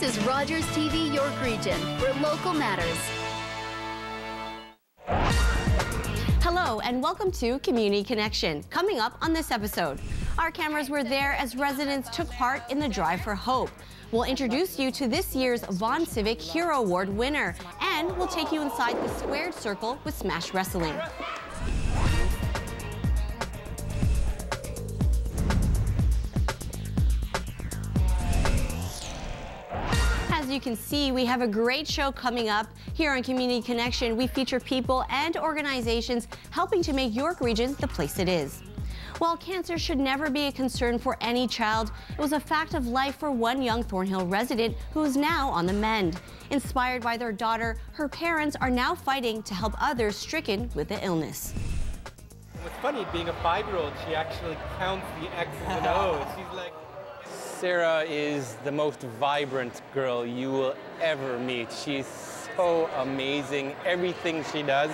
This is Rogers TV York Region, where local matters. Hello and welcome to Community Connection. Coming up on this episode, our cameras were there as residents took part in the Drive for Hope. We'll introduce you to this year's Vaughan Civic Hero Award winner, and we'll take you inside the squared circle with Smash Wrestling. As you can see, we have a great show coming up here on Community Connection. We feature people and organizations helping to make York Region the place it is. While cancer should never be a concern for any child, it was a fact of life for one young Thornhill resident who is now on the mend. Inspired by their daughter, her parents are now fighting to help others stricken with the illness. What's funny, being a five-year-old, she actually counts the X's and O's. She's like, Sarah is the most vibrant girl you will ever meet. She's so amazing. Everything she does,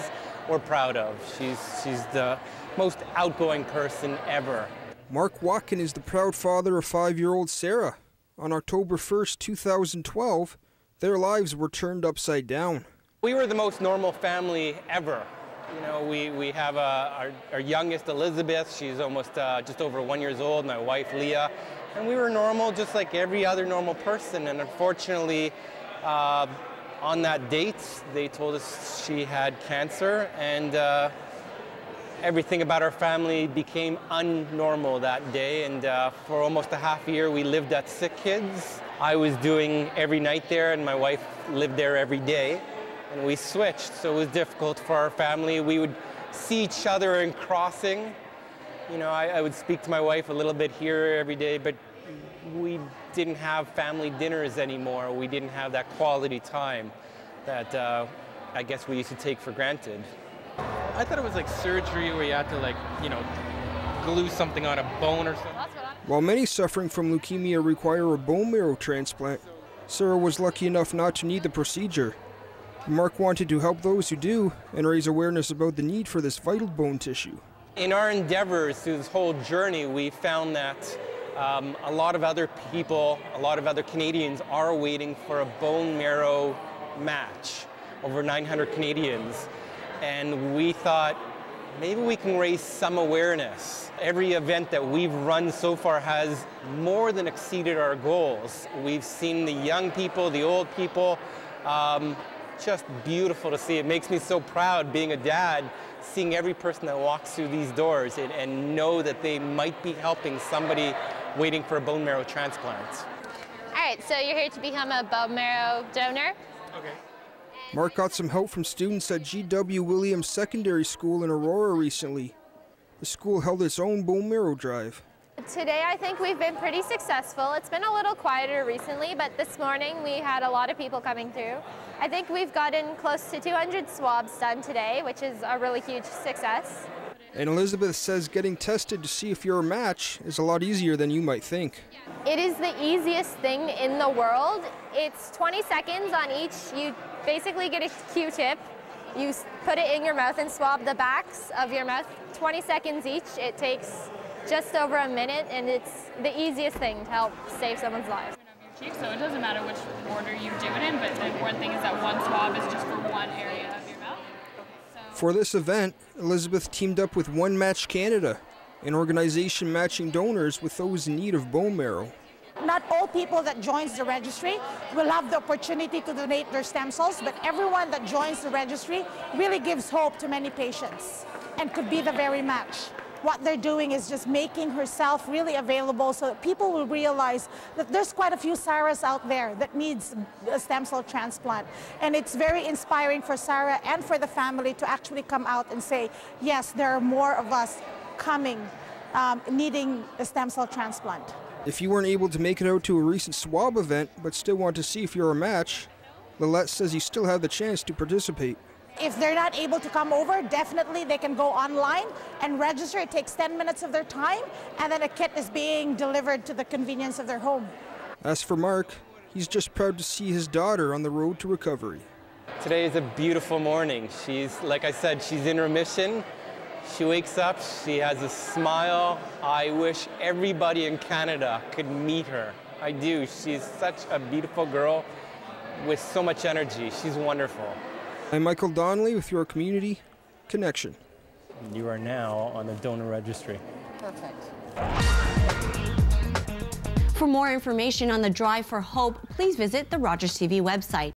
we're proud of. She's, she's the most outgoing person ever. Mark Watkin is the proud father of five year old Sarah. On October 1st, 2012, their lives were turned upside down. We were the most normal family ever. You know, we, we have uh, our, our youngest Elizabeth, she's almost uh, just over one years old, my wife Leah, and we were normal just like every other normal person. And unfortunately, uh, on that date, they told us she had cancer, and uh, everything about our family became unnormal that day. And uh, for almost a half year, we lived at Sick Kids. I was doing every night there, and my wife lived there every day. And we switched, so it was difficult for our family. We would see each other in crossing. You know, I, I would speak to my wife a little bit here every day, but we didn't have family dinners anymore. We didn't have that quality time that uh, I guess we used to take for granted. I thought it was like surgery where you had to like, you know, glue something on a bone or something. While many suffering from leukemia require a bone marrow transplant, Sarah was lucky enough not to need the procedure. Mark wanted to help those who do and raise awareness about the need for this vital bone tissue. In our endeavors through this whole journey, we found that um, a lot of other people, a lot of other Canadians are waiting for a bone marrow match, over 900 Canadians. And we thought maybe we can raise some awareness. Every event that we've run so far has more than exceeded our goals. We've seen the young people, the old people, um, just beautiful to see. It makes me so proud being a dad, seeing every person that walks through these doors and, and know that they might be helping somebody waiting for a bone marrow transplant. All right, so you're here to become a bone marrow donor? Okay. Mark got some help from students at G.W. Williams Secondary School in Aurora recently. The school held its own bone marrow drive. Today I think we've been pretty successful. It's been a little quieter recently, but this morning we had a lot of people coming through. I think we've gotten close to 200 swabs done today, which is a really huge success. And Elizabeth says getting tested to see if you're a match is a lot easier than you might think. It is the easiest thing in the world. It's 20 seconds on each. You basically get a Q-tip, you put it in your mouth and swab the backs of your mouth. 20 seconds each. It takes just over a minute, and it's the easiest thing to help save someone's life. Cheek, so it doesn't matter which order you do it in, but the important thing is that one swab is just for one area of your mouth. So For this event, Elizabeth teamed up with One Match Canada, an organization matching donors with those in need of bone marrow. Not all people that joins the registry will have the opportunity to donate their stem cells, but everyone that joins the registry really gives hope to many patients and could be the very match. What they're doing is just making herself really available so that people will realize that there's quite a few Sarahs out there that needs a stem cell transplant. And it's very inspiring for Sarah and for the family to actually come out and say, yes, there are more of us coming um, needing a stem cell transplant. If you weren't able to make it out to a recent swab event but still want to see if you're a match, Lillette says you still have the chance to participate. If they're not able to come over, definitely they can go online and register. It takes 10 minutes of their time, and then a kit is being delivered to the convenience of their home. As for Mark, he's just proud to see his daughter on the road to recovery. Today is a beautiful morning. She's, like I said, she's in remission. She wakes up, she has a smile. I wish everybody in Canada could meet her. I do. She's such a beautiful girl with so much energy. She's wonderful. I'm Michael Donnelly with your community connection. You are now on the donor registry. Perfect. For more information on the Drive for Hope, please visit the Rogers TV website.